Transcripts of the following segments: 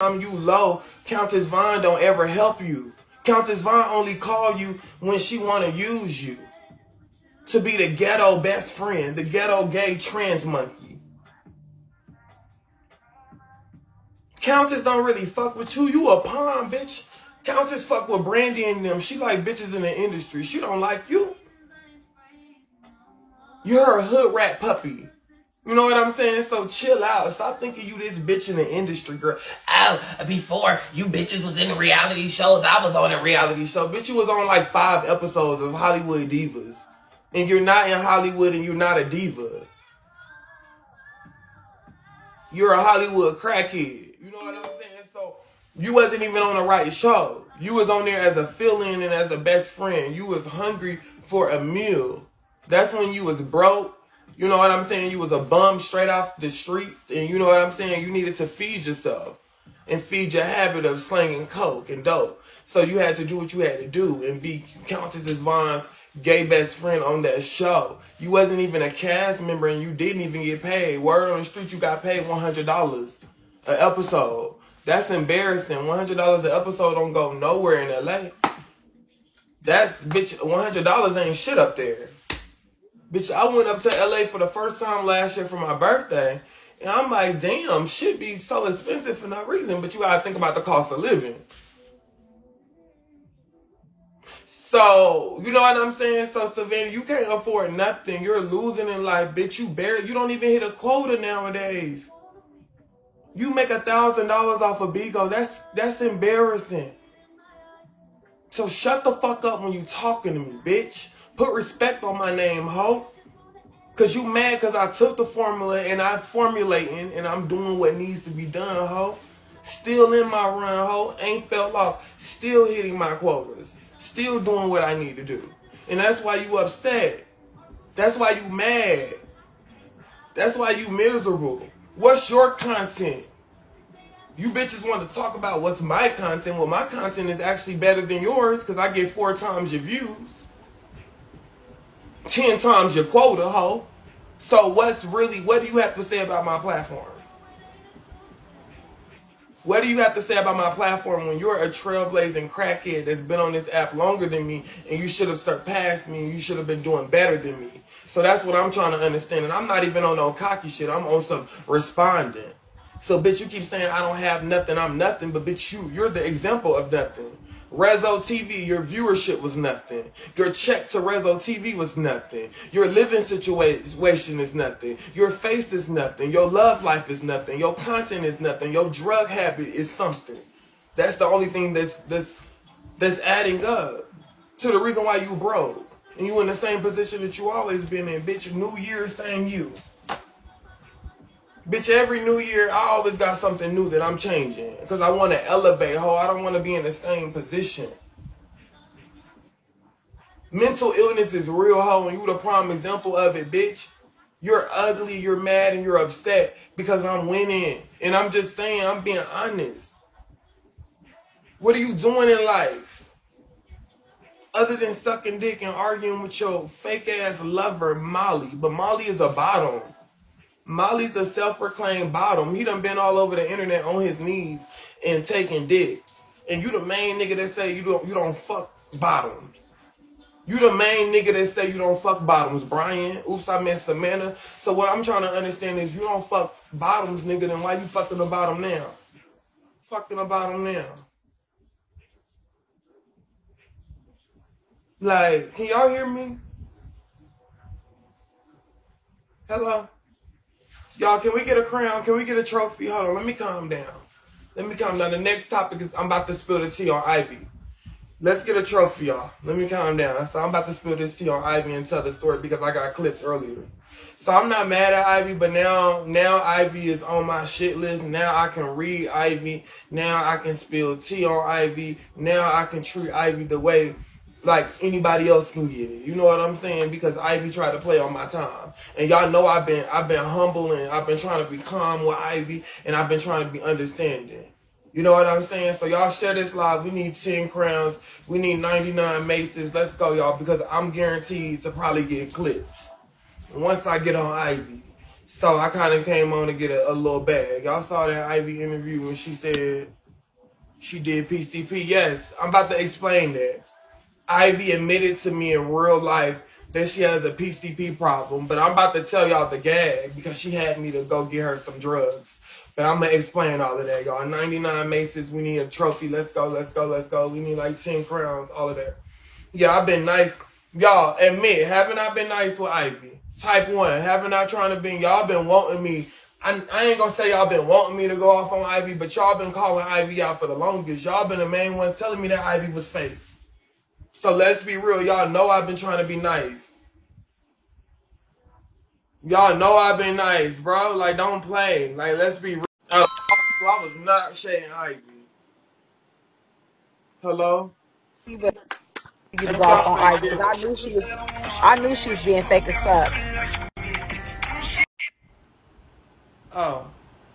time you low, Countess Vaughn don't ever help you. Countess Vaughn only call you when she want to use you. To be the ghetto best friend, the ghetto gay trans monkey. Countess don't really fuck with you. You a pawn, bitch. Countess fuck with Brandy and them. She like bitches in the industry. She don't like you. You're a hood rat puppy. You know what I'm saying? So chill out. Stop thinking you this bitch in the industry, girl. Oh, before you bitches was in reality shows, I was on a reality show. Bitch, you was on like five episodes of Hollywood Divas. And you're not in Hollywood and you're not a diva. You're a Hollywood crackhead. You know what I'm saying? So you wasn't even on the right show. You was on there as a fill-in and as a best friend. You was hungry for a meal. That's when you was broke. You know what I'm saying? You was a bum straight off the streets. And you know what I'm saying? You needed to feed yourself and feed your habit of slanging coke and dope. So you had to do what you had to do and be Countess Vaughn's gay best friend on that show. You wasn't even a cast member and you didn't even get paid. Word on the street, you got paid $100 an episode. That's embarrassing. $100 an episode don't go nowhere in LA. That's, bitch, $100 ain't shit up there. Bitch, I went up to LA for the first time last year for my birthday. And I'm like, damn, shit be so expensive for no reason. But you gotta think about the cost of living. So, you know what I'm saying? So, Savanna, you can't afford nothing. You're losing in life, bitch. You barely, you don't even hit a quota nowadays. You make a thousand dollars off of Bigo. That's, that's embarrassing. So shut the fuck up when you talking to me, bitch. Put respect on my name, ho. Cause you mad cause I took the formula and I'm formulating and I'm doing what needs to be done, ho. Still in my run, ho. Ain't fell off. Still hitting my quotas. Still doing what I need to do. And that's why you upset. That's why you mad. That's why you miserable. What's your content? You bitches want to talk about what's my content. Well, my content is actually better than yours because I get four times your views. 10 times your quota, ho. So what's really, what do you have to say about my platform? What do you have to say about my platform when you're a trailblazing crackhead that's been on this app longer than me and you should have surpassed me you should have been doing better than me? So that's what I'm trying to understand. And I'm not even on no cocky shit. I'm on some responding. So bitch, you keep saying I don't have nothing, I'm nothing, but bitch, you, you're the example of nothing. Rezo TV, your viewership was nothing. Your check to Rezo TV was nothing. Your living situation is nothing. Your face is nothing. Your love life is nothing. Your content is nothing. Your drug habit is something. That's the only thing that's that's that's adding up to the reason why you broke. And you in the same position that you always been in, bitch. New Year, same you. Bitch, every new year, I always got something new that I'm changing. Because I want to elevate, ho. I don't want to be in the same position. Mental illness is real, ho, and you the prime example of it, bitch. You're ugly, you're mad, and you're upset because I'm winning. And I'm just saying, I'm being honest. What are you doing in life? Other than sucking dick and arguing with your fake ass lover, Molly. But Molly is a bottom. Molly's a self-proclaimed bottom. He done been all over the internet on his knees and taking dick. And you the main nigga that say you don't you don't fuck bottoms. You the main nigga that say you don't fuck bottoms, Brian. Oops, I meant Samantha. So what I'm trying to understand is you don't fuck bottoms, nigga, then why you fucking the bottom now? Fucking the bottom now. Like, can y'all hear me? Hello? Y'all, can we get a crown? Can we get a trophy? Hold on, let me calm down. Let me calm down. The next topic is I'm about to spill the tea on Ivy. Let's get a trophy, y'all. Let me calm down. So I'm about to spill this tea on Ivy and tell the story because I got clips earlier. So I'm not mad at Ivy, but now now Ivy is on my shit list. Now I can read Ivy. Now I can spill tea on Ivy. Now I can treat Ivy the way like anybody else can get it. You know what I'm saying? Because Ivy tried to play on my time. And y'all know I've been I've been humble and I've been trying to be calm with Ivy and I've been trying to be understanding. You know what I'm saying? So y'all share this live. We need 10 crowns. We need 99 maces. Let's go, y'all, because I'm guaranteed to probably get clips. once I get on Ivy. So I kind of came on to get a, a little bag. Y'all saw that Ivy interview when she said she did PCP. Yes, I'm about to explain that. Ivy admitted to me in real life that she has a PCP problem, but I'm about to tell y'all the gag because she had me to go get her some drugs. But I'm gonna explain all of that, y'all. 99 maces, we need a trophy. Let's go, let's go, let's go. We need like 10 crowns, all of that. Yeah, I've been nice. Y'all admit, haven't I been nice with Ivy? Type one, haven't I trying to be? Y'all been wanting me. I, I ain't gonna say y'all been wanting me to go off on Ivy, but y'all been calling Ivy out for the longest. Y'all been the main ones telling me that Ivy was fake. So let's be real. Y'all know I've been trying to be nice. Y'all know I've been nice, bro. Like, don't play. Like, let's be real. Oh. I was not shading Ivy. Hello? You better get to off on Ivy because I knew she was, I knew she was being fake as fuck. Oh,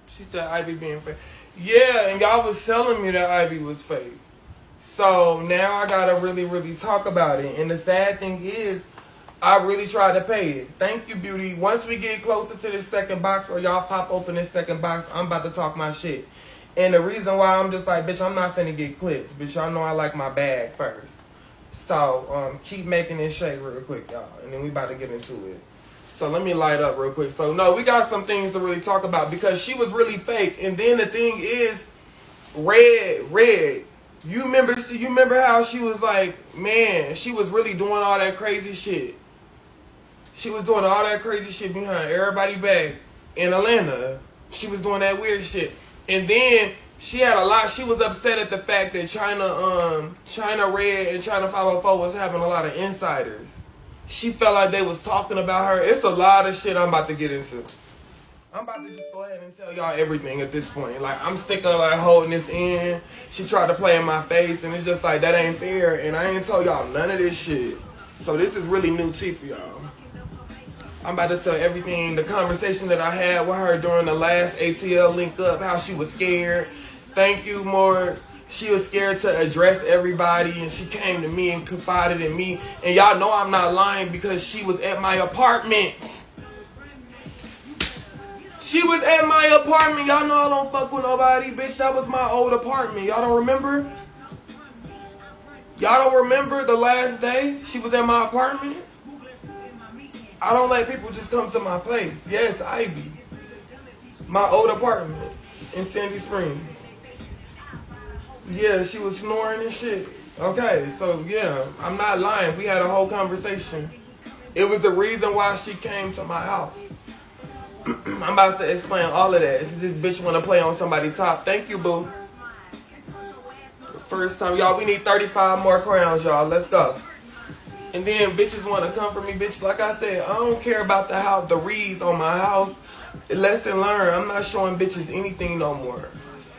she said Ivy being fake. Yeah, and y'all was telling me that Ivy was fake. So now I gotta really, really talk about it. And the sad thing is, I really tried to pay it. Thank you, Beauty. Once we get closer to this second box or y'all pop open this second box, I'm about to talk my shit. And the reason why I'm just like, bitch, I'm not finna get clipped. Bitch, y'all know I like my bag first. So, um, keep making this shake real quick, y'all. And then we about to get into it. So let me light up real quick. So, no, we got some things to really talk about because she was really fake. And then the thing is, Red, Red, you remember, you remember how she was like, man, she was really doing all that crazy shit. She was doing all that crazy shit behind everybody back in Atlanta. She was doing that weird shit. And then she had a lot she was upset at the fact that China um China Red and China 504 was having a lot of insiders. She felt like they was talking about her. It's a lot of shit I'm about to get into. I'm about to just go ahead and tell y'all everything at this point. Like I'm sick of like holding this in. She tried to play in my face and it's just like that ain't fair and I ain't told y'all none of this shit. So this is really new tea for y'all. I'm about to tell everything, the conversation that I had with her during the last ATL link up, how she was scared. Thank you, more. She was scared to address everybody, and she came to me and confided in me. And y'all know I'm not lying because she was at my apartment. She was at my apartment. Y'all know I don't fuck with nobody, bitch. That was my old apartment. Y'all don't remember? Y'all don't remember the last day she was at my apartment? I don't let people just come to my place. Yes, Ivy. My old apartment in Sandy Springs. Yeah, she was snoring and shit. Okay, so yeah, I'm not lying. We had a whole conversation. It was the reason why she came to my house. I'm about to explain all of that. This, this bitch want to play on somebody's top. Thank you, boo. First time, y'all. We need 35 more crowns, y'all. Let's go. And then bitches want to come for me, bitch. Like I said, I don't care about the house, the reeds on my house. Lesson learned. I'm not showing bitches anything no more.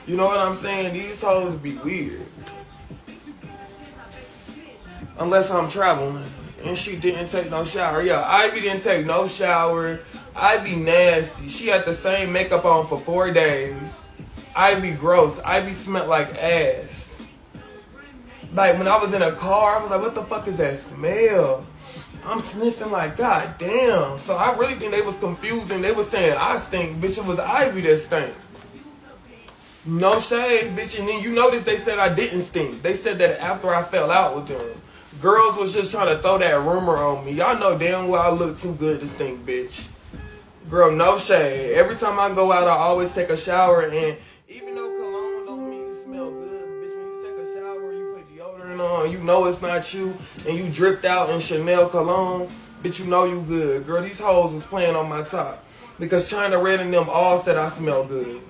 You know what I'm saying? These hoes be weird. Unless I'm traveling. And she didn't take no shower. Yeah, Ivy didn't take no shower. Ivy nasty. She had the same makeup on for four days. Ivy gross. Ivy smelled like ass. Like when I was in a car, I was like, what the fuck is that smell? I'm sniffing like, god damn. So I really think they was confusing. They was saying I stink, bitch. It was Ivy that stink. No shade, bitch. And then you notice they said I didn't stink. They said that after I fell out with them. Girls was just trying to throw that rumor on me. Y'all know damn well I look too good to stink, bitch. Girl, no shade. Every time I go out, I always take a shower and even though cologne don't mean you smell good, bitch, when you take a shower, you put deodorant on, you know it's not you, and you dripped out in Chanel cologne, bitch, you know you good. Girl, these hoes was playing on my top. Because China Red and them all said I smell good.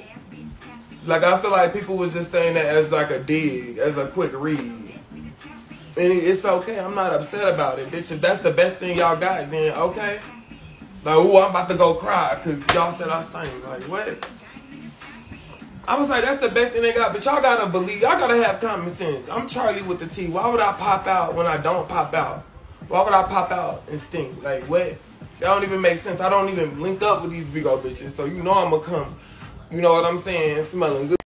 Like, I feel like people was just saying that as like a dig, as a quick read. And it's okay, I'm not upset about it, bitch. If that's the best thing y'all got, then okay. Like, ooh, I'm about to go cry because y'all said I stink. Like, what? I was like, that's the best thing they got. But y'all gotta believe, y'all gotta have common sense. I'm Charlie with the Tea. Why would I pop out when I don't pop out? Why would I pop out and stink? Like, what? That don't even make sense. I don't even link up with these big old bitches. So you know I'm gonna come. You know what I'm saying? Smelling good.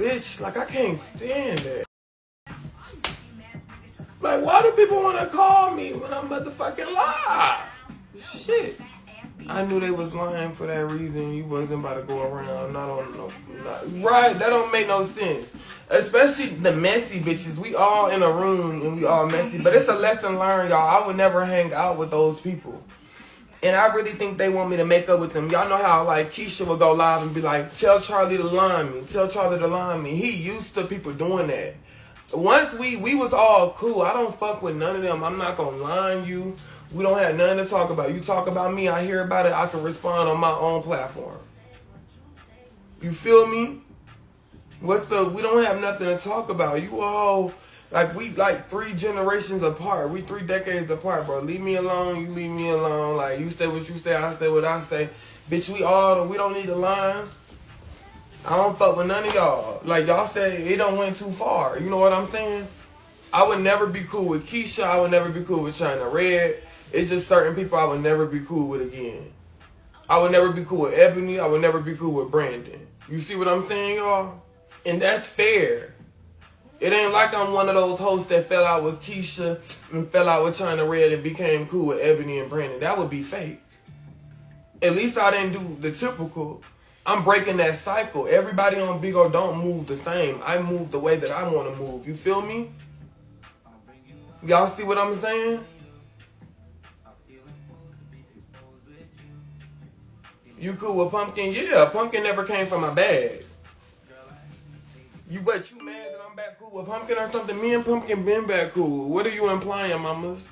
Bitch. Like I can't stand that. Like why do people want to call me when I'm motherfucking live? Shit. I knew they was lying for that reason. You wasn't about to go around not on no not, right. That don't make no sense. Especially the messy bitches. We all in a room and we all messy. But it's a lesson learned, y'all. I would never hang out with those people. And I really think they want me to make up with them. Y'all know how like Keisha would go live and be like, "Tell Charlie to line me. Tell Charlie to line me." He used to people doing that. Once we we was all cool. I don't fuck with none of them. I'm not gonna line you. We don't have nothing to talk about. You talk about me, I hear about it, I can respond on my own platform. You feel me? What's the we don't have nothing to talk about. You all like we like three generations apart. We three decades apart, bro. Leave me alone, you leave me alone. Like you say what you say, I say what I say. Bitch, we all we don't need a line. I don't fuck with none of y'all. Like y'all say it don't went too far. You know what I'm saying? I would never be cool with Keisha. I would never be cool with China Red. It's just certain people I would never be cool with again. I would never be cool with Ebony. I would never be cool with Brandon. You see what I'm saying, y'all? And that's fair. It ain't like I'm one of those hosts that fell out with Keisha and fell out with China Red and became cool with Ebony and Brandon. That would be fake. At least I didn't do the typical. I'm breaking that cycle. Everybody on Bigo don't move the same. I move the way that I want to move. You feel me? Y'all see what I'm saying? You cool with Pumpkin? Yeah, Pumpkin never came from my bag. You bet you mad I'm back cool with Pumpkin or something? Me and Pumpkin been back cool. What are you implying, mamas?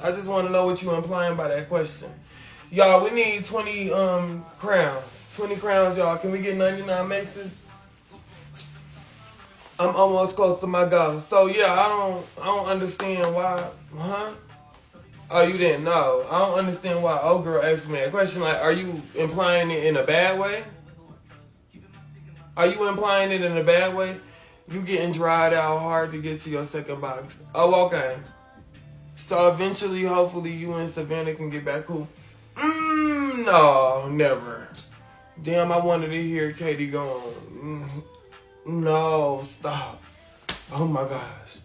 I just want to know what you implying by that question. Y'all, we need 20 um crowns. 20 crowns, y'all. Can we get 99 maces? I'm almost close to my goal. So yeah, I don't I don't understand why, huh? Oh, you didn't know. I don't understand why old girl asked me a question. Like, are you implying it in a bad way? Are you implying it in a bad way? You getting dried out hard to get to your second box. Oh, okay. So eventually, hopefully, you and Savanna can get back cool. Mm, no, never. Damn, I wanted to hear Katie going. Mm, no, stop. Oh my gosh.